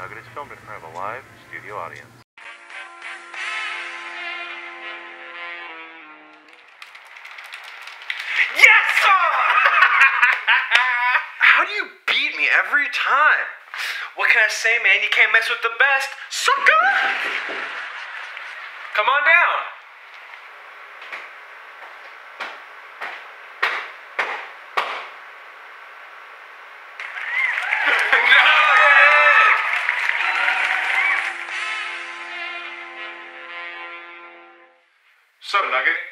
Nugget is filmed in front of a live studio audience. Yes, sir! How do you beat me every time? What can I say, man? You can't mess with the best, sucker! Come on down.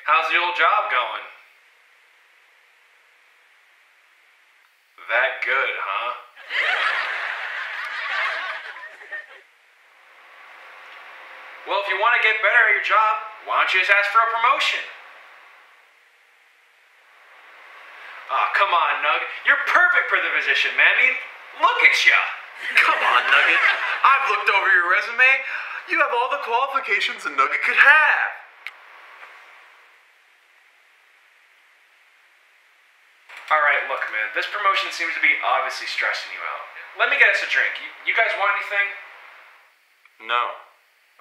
How's the old job going? That good, huh? well, if you want to get better at your job, why don't you just ask for a promotion? Aw, come on, Nug. You're perfect for the position, man. I mean, look at you. Come on, Nugget. I've looked over your resume. You have all the qualifications a Nugget could have. All right, look, man. This promotion seems to be obviously stressing you out. Let me get us a drink. You, you guys want anything? No.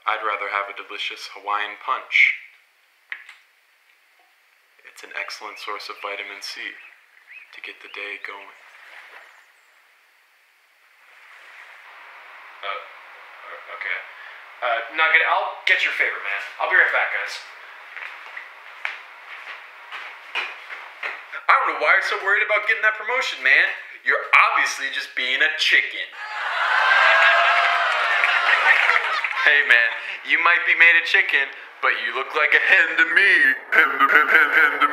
I'd rather have a delicious Hawaiian punch. It's an excellent source of vitamin C to get the day going. Uh, uh, okay. Uh, Nugget, I'll get your favorite, man. I'll be right back, guys. I don't know why you're so worried about getting that promotion, man. You're obviously just being a chicken. hey, man, you might be made a chicken, but you look like a hen to me. Hen to, hen, hen, hen to?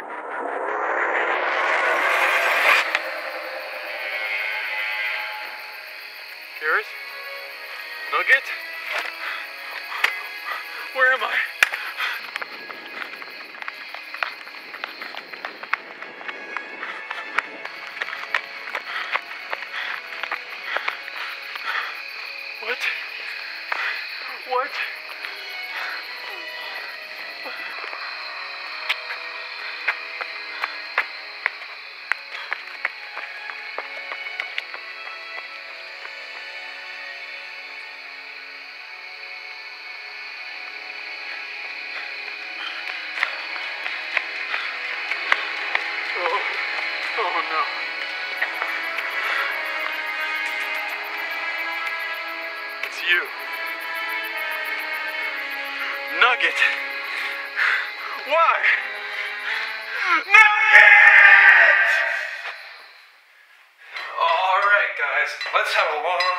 Nugget? Where am I? What? What? You. Nugget. Why? Nugget! All right, guys. Let's have a long.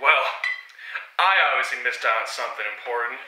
Well, I obviously missed out on something important.